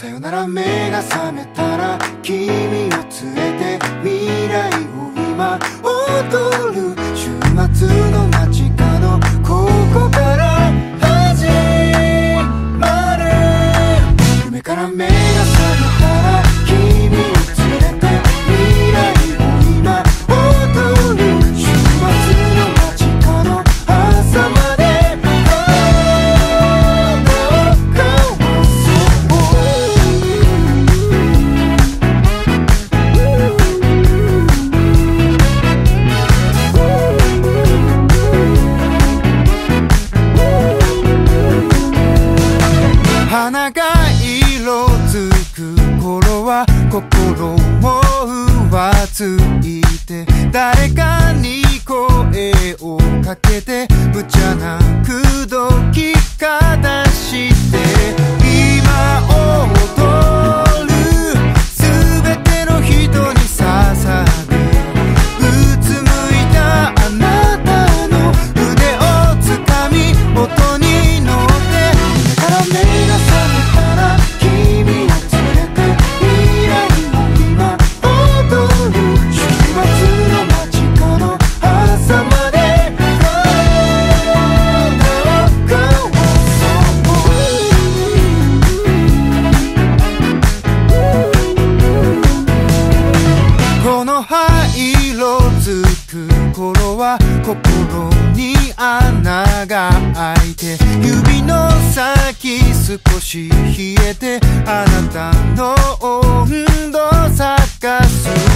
さよなら目が覚めたら君を連れて未来を今て誰かに声をかけて無茶な口説き方してこの灰色づく頃は心に穴が開いて指の先少し冷えてあなたの温度探す。